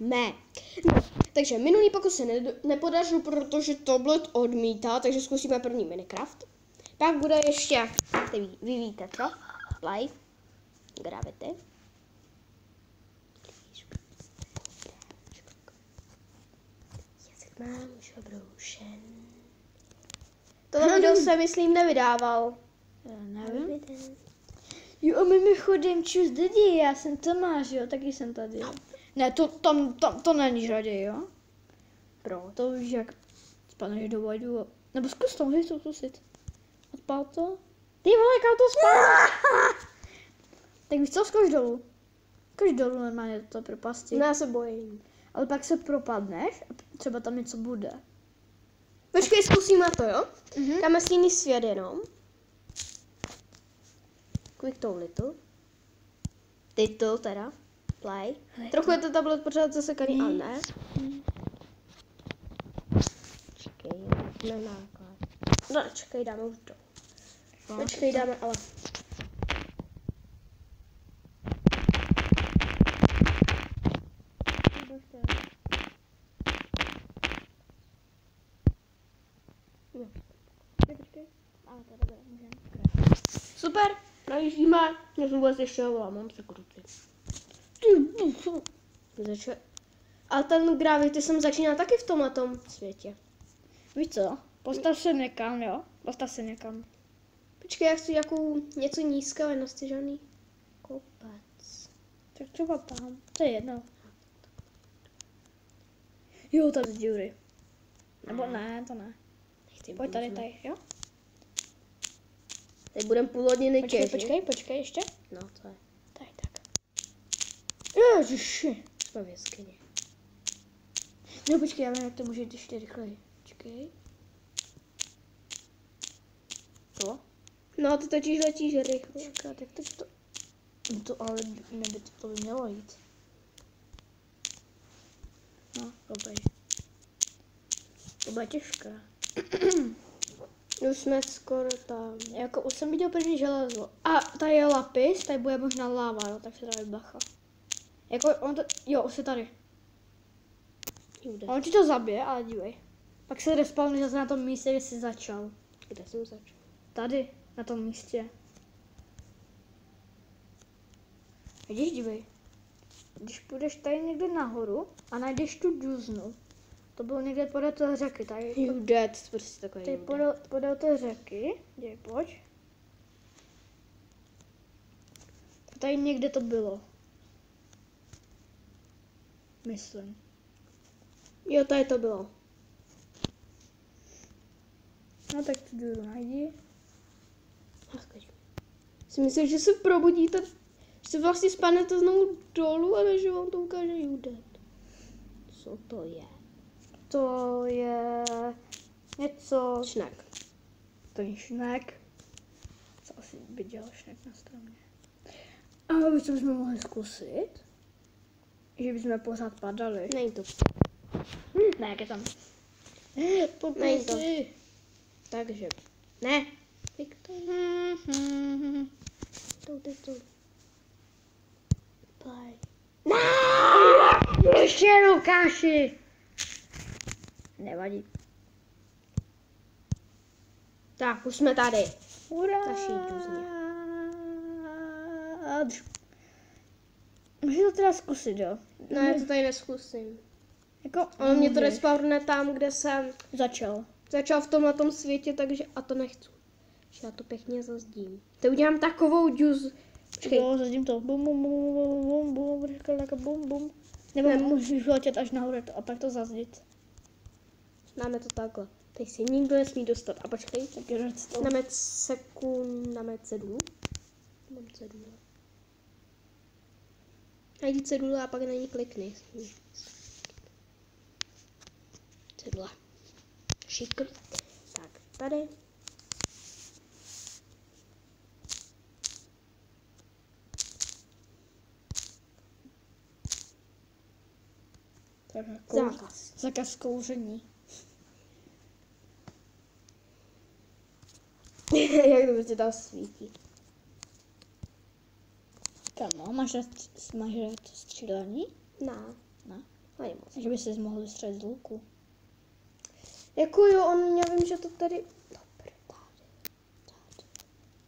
Ne. No, takže minulý pokus se ne- nepodařil, protože tablet odmítá, takže zkusíme první Minecraft. Pak bude ještě, ty ví, vy víte co? Live. Gravity. Jazyk mám už obroušen. Tohle video se, myslím, nevydával. Já nevím. Jo, mimochodem, čus lidi, já jsem Tomáš, jo, taky jsem tady. Ne, to, tam, tam, to není řadě, jo? Pro. To víš, jak spadneš do vodu. Nebo zkus to, můžeš to zkusit. Odpál to? Ty vole, kam to spadá? Tak víš co, skoč dolů. Skoč dolů normálně do té propasti. No, já se bojím. Ale pak se propadneš a třeba tam něco bude. Počkej, zkusíme to, jo? Mhm. Dáme stejný svět jenom. Quick to little. Titul teda. Play. Hej, Trochu je to tablet pořád zasekaný, ale ne. Čekej, ne náklad. No, čekej, dáme už to. Počkej, dáme, ale. Super, najíždíme. Já jsem vůbec ještě volám, mám se kruci. Zače... Ale ten Gravity jsem začínal taky v tomhle tom světě. Víš co? Postav se někam, jo? Postav se někam. Počkej, já chci jakou něco nízké, ale nechci žádný kopec. Tak třeba tam. To je jedno. Jo, tady z díry. Nebo ne, to ne. Nechci Pojď tady, tady, jo? Teď budeme půl hodiny Počkej, těžit. počkej, počkej ještě. No, to je. Tak. Ježiši. Jeskyni. No počkej, já vím, jak to může jít ještě rychleji. Počkej. To? No, ty totiž letíš rychle. Počkat, jak teď to... No to ale neby to, to by mělo jít. No, dobrý. To bude těžké. Už jsme skoro tam. Jako už jsem viděl první železo. A tady je lapis, tady bude možná láva, no, tak se dávej bacha. Jako on to, jo, už je tady. Jde. On ti to zabije, ale dívej. Pak se respawnuje zase na tom místě, kde jsi začal. Kde jsem začal? Tady, na tom místě. Vidíš, dívej. Když půjdeš tady někde nahoru a najdeš tu džuznu, to bylo někde podél té řeky, tady, You dead, prostě takový tady podél, podél té řeky, dívej, pojď. Tady někde to bylo. Myslím. Jo, tady to bylo. No tak tu díru najdi. Si myslíš, že se probudíte, že se vlastně spadnete znovu dolů, ale že vám to ukáže dead. Co to je? To je něco, Šnek. to je šnek. Co asi by dělal šnek na stromě. A víš, co bychom mohli zkusit? Že bychom pořád padali. Není to. Ne, jak je tam. Není to. Takže. Ne. Viktor. To, to, to. Play. Ještě Lukáši! Nevadí. Tak, už jsme tady. Hurá! Naší džuzně. Můžu to teda zkusit, jo? No, já to tady neskusím. Jako, Ono mě to respawnne tam, kde jsem Začal. začal v tomhle tom světě, takže a to nechci. Že já to pěkně zazdím. To udělám takovou džuz. Počkej, Jo, zadím to. Bum, bum, bum, bum, bum, bum, bum, bum, bum. Nebo Ne. můžeš letět až nahoru a pak to zazdit. dáme to takhle. Teď si nikdo nesmí dostat. A počkej, Tak je to. dáme sekund, dáme cedulu. Mám cedulu. Najdi cedulu a pak na ní klikni. Cedula. Šikr. Tak, tady. Jako Zákaz. zákaz kouření. Jak to prostě tam svítí. Máš rád, máš rád střílení? Ne. Ne. Ani moc. Že by si mohl vystřelit z luku. Jako jo, on, já vím, že to tady... Dobrý, tady, tady,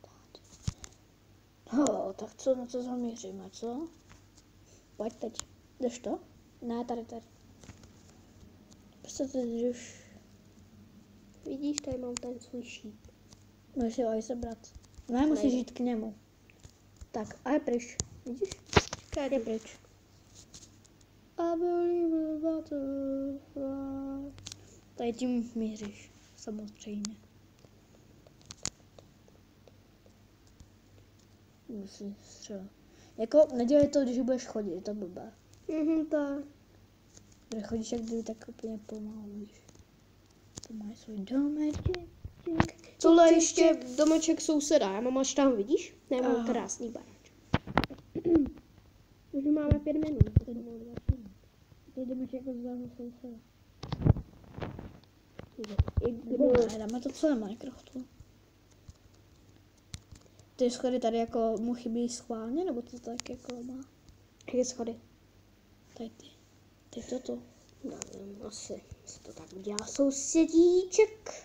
tady. Ho, tak co, na co zaměříme, co? Pojď teď. Jdeš to? Ne, tady, tady. Prostě teď jdeš. Vidíš, tady mám ten svůj šíp. Můžeš si ho sebrat. Ne, musíš jít k němu. Tak, a je pryč. Vidíš? Je pryč. I believe in butterfly. Tady tím míříš, samozřejmě. Musí střelit. Jako, nedělej to, když budeš chodit, je to blbé. Mhm, tak. Když chodíš jak kdyby tak úplně pomalu. To máš svůj domek. Tohle je ještě domeček souseda. Já mám až tam, vidíš? Ne, mám Aha. krásný baráček. Máme pět minut. je domek jako souseda. Ignor. Ne, dáme to celé Minecraftu. Ty schody tady jako mu chybí schválně, nebo to tak jako má? Jaké schody? Tady ty. Ty toto. Nevím, asi se to tak udělá sousedíček.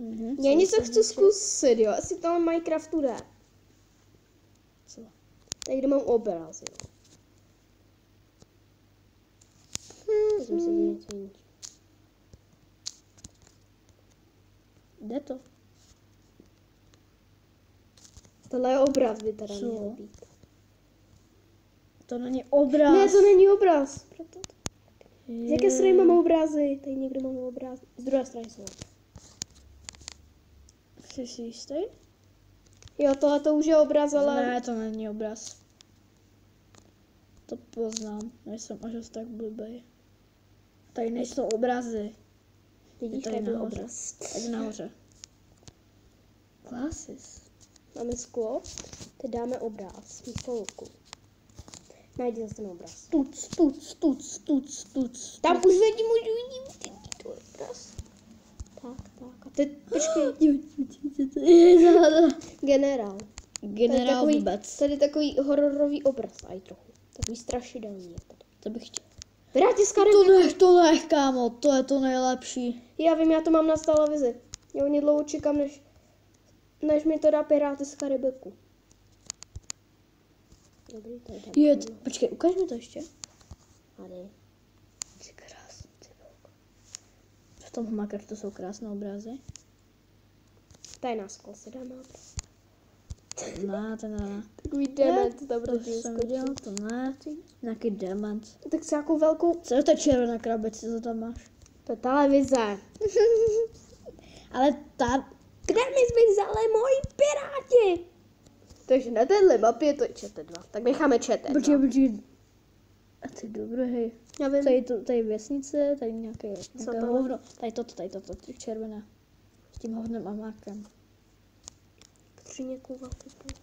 Mhm. Já něco chci zkusit, jo. Asi to Minecraftu jde. Tady kde mám obraz, jo. Něco jiného. Jde to? Tohle je obraz, by teda Co? měl být. To není obraz. Ne, to není obraz. Proto to. Z jaké strany mám obrazy? Tady někdo mám obraz. Z druhé strany jsou. Jsi si jistý? Jo, tohle to už je obraz, ale... Ne, to není obraz. To poznám, nejsem až dost tak blbej. Tady nejsou obrazy. Vidíš, tady byl nahoře. obraz. Tady nahoře. Glasses. Máme sklo, teď dáme obraz. Místolku. Najdi zase ten obraz. Tuc, tuc, tuc, tuc, tuc. Tam už vidím, už vidím, teď to obraz. Tak, tak. A teď, počkej, generál. Generál takový, vůbec. Tady takový hororový obraz, aj trochu. Takový strašidelný je to. To bych chtěl. Vrátě z To nech, to nech, kámo, to je to nejlepší. Já vím, já to mám na televizi. Já hodně dlouho čekám, než, než mi to dá Piráty z Karibiku. Dobrý, to je tam. Je, počkej, ukaž mi to ještě. Tady. Ty krásný, ty. V tom Minecraftu jsou krásné obrazy. Tady na sklo si dáme obraz. Ne, to ne. Takový tam To proti jsem viděl, to ne. Nějaký demant. Tak s nějakou velkou... Co je ta červená krabice, co tam máš? To je televize. Ale ta... Kde mi zmizeli moji piráti? Takže na téhle mapě je to ČT2. Tak necháme ČT2. Počkej, počkej. A ty dobrý. Já vím. Tady, to, tady vesnice, tady nějaké, nějaké hovno. Tady toto, tady toto, červené. S tím hovnem a mákem. Nějakou velkou plochu.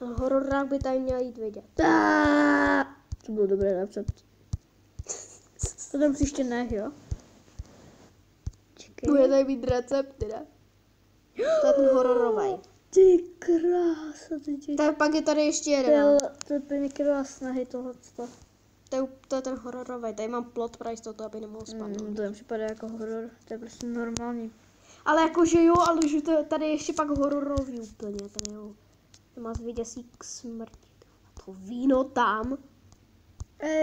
A hororák by tady měl jít vidět. Ta! To byl dobrý recept. To tam příště ne, jo? Čekej. Bude tady být recept, teda. To je ten hororový. Ty krása, ty ti. Tak pak je tady ještě To jeden. je, no. to je úplně krásné, hej, tohle. To je, to je ten hororový. Tady mám plot pro jistotu, aby nemohl spadnout. Mm, to mi připadá jako horor, to je prostě normální. Ale jakože jo, ale že to, tady je ještě pak hororový úplně. Tady jo. To má vyděsí k smrti. A to víno tam,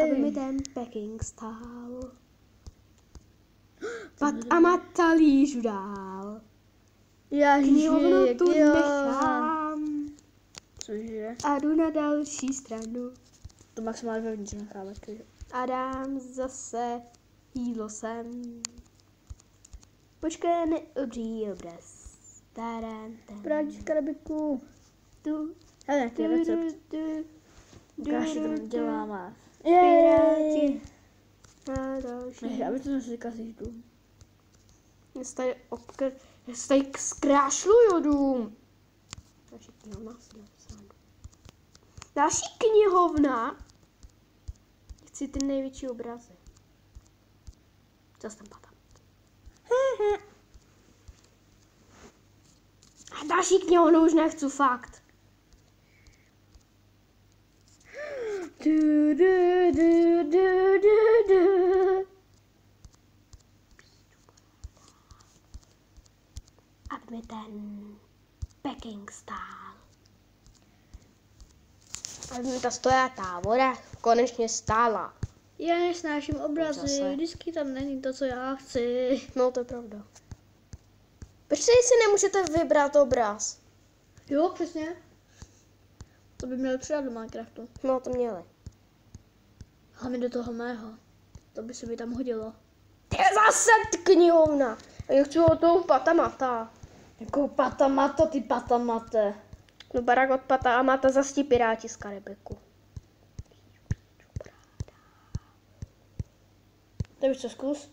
aby mi ten packing stál. Pat a má talíř dál. Já Knihovnu tu jo. nechám Cože? a jdu na další stranu. To maximálně vevnitř nechávat, že? A dám zase jídlo sem. Počkej, neodří obraz. Tadán. Vrátí z karabiku. Tu, Hele, nějaký tu, recept. Ukáž, to tu. děláme. Piráti. A další. Ne, aby to zase kazíš dům. Já se tady, obkr... Já se tady zkrášluju dům. Další knihovna. Další knihovna. Chci ty největší obrazy. Zase tam padá. A další knihovnu no už nechci, fakt. Du, du, du, du, du, du. Aby mi ten Peking stál. Aby mi ta stojatá voda konečně stála. Já nesnáším obrazy, Zase. vždycky tam není to, co já chci. No to je pravda. Proč si nemůžete vybrat obraz? Jo, přesně. To by měli přidat do Minecraftu. No to měli. Hlavně do toho mého. To by se mi tam hodilo. Ty zase knihovna. A já chci o tou patamata. Jako patamata, ty patamate. No barák od pata a mata zastí piráti z Karibiku. Tak už co zkus.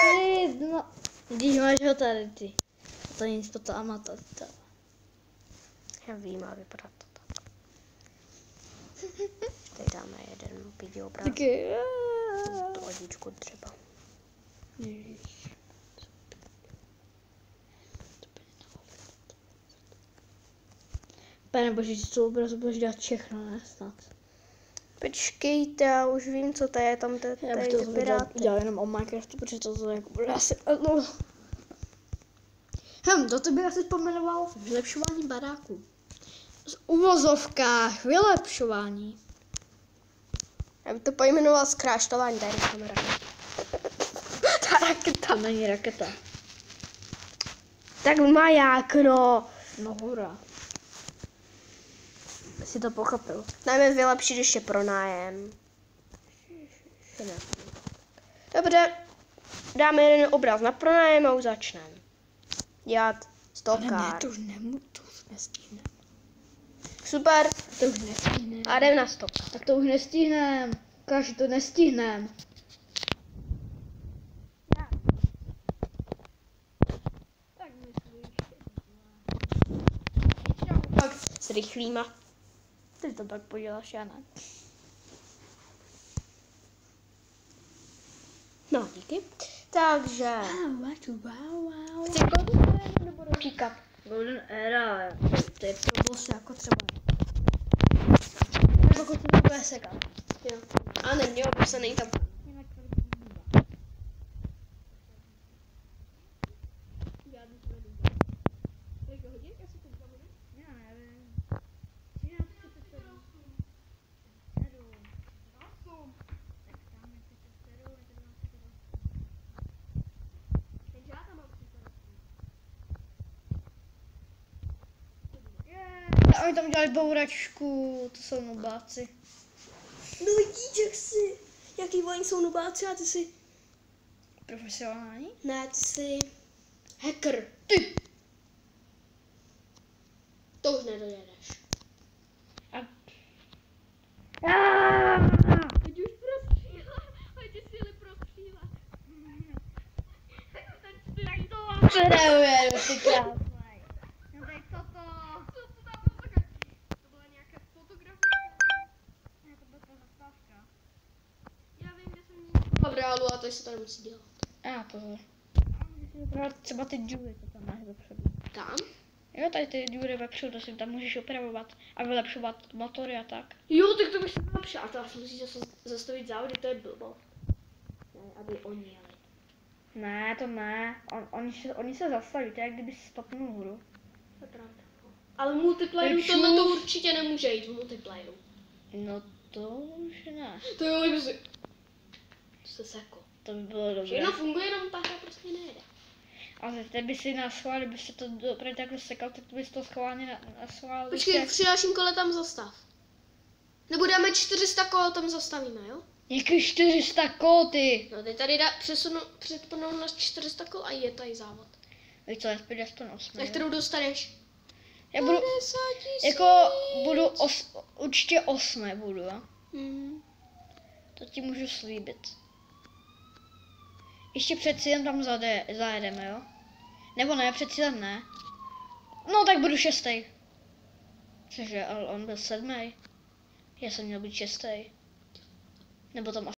Ty, no. Když máš ho tady, ty. To je nic, to amata. To. Já vím, má vypadat to tak. Tady dáme jeden videoobraz. Taky. Tu odičku třeba. Pane bože, že to obrazu budeš dělat všechno, ne snad. Počkejte, já už vím, co to je, tam to, to Já bych je to udělal jenom o Minecraftu, protože to, to jako bude asi... No. Hm, to by asi pomenoval vylepšování baráků. Z uvozovkách vylepšování. Já bych to pojmenoval zkráštování, tady kamera. Ta raketa. To není raketa. Tak majákno. No hurá. Jsi to pochopil. Dáme vylepšit ještě pronájem. Dobře, dáme jeden obraz na pronájem a už začneme. Dělat Ale ne, to už nemů, to už nestihne. Super, To už nestihne. a jdem na stok. Tak to už nestihnem. Kaži, to nestihnem. Tak myslíš. Ty to tak poděláš, já ne. No, díky. Takže, chci komu nebo říkat? Golden Era, to je pro boss jako třeba. Nebo pokud to bude sekat. Jo. A nemělo by se nejít tam. A oni tam dělali bouračku, to jsou nubáci. No vidíš, jak si, jaký oni jsou nubáci a ty jsi, Profesionální? ne, ty jsi hacker. Ty! To už nedojedeš. A... Už ty krásný. No tak co to? Co to tam bylo takové? To byla nějaká fotografie. Ne, to byla ta zastávka. Já vím, kde jsem ji v reálu a to se to nemusí dělat. A, opravovat třeba ty díry, co tam máš dopředu. Tam? Jo, tady ty díry vepředu si tam můžeš opravovat a vylepšovat motory a tak. Jo, tak to bych se vylepšil. A to asi musí zase zastavit závody, to je blbost. Ne, aby oni jeli. Ne, to ne. On, oni, se, oni se zastaví, to je jak kdyby si stopnul hru. To je pravda. Ale v multiplayeru Čus. tohle to určitě nemůže jít v multiplayeru. No to už ne. To kdyby si... To se seko. To by bylo dobré. Všechno funguje, jenom ta hra prostě nejde. Ale teď by si na schvál, kdyby se to opravdu takhle sekal, tak bys to schválně na, na schvál. Počkej, při dalším kole tam zastav. Nebo dáme 400 kol, tam zastavíme, jo? Jaký 400 kóty. No teď tady dá, přesunu, předpnou na 400 kol a je tady závod. Víš co, aspoň aspoň 8. Na kterou dostaneš? Já budu, 50 tisíc. jako, budu os, určitě 8 budu, jo. Mm. To ti můžu slíbit. Ještě před cílem tam zade, zajedeme, jo? Nebo ne, před cílem ne. No tak budu šestý. Cože, ale on byl sedmý. Já jsem měl být šestý. Nebo tam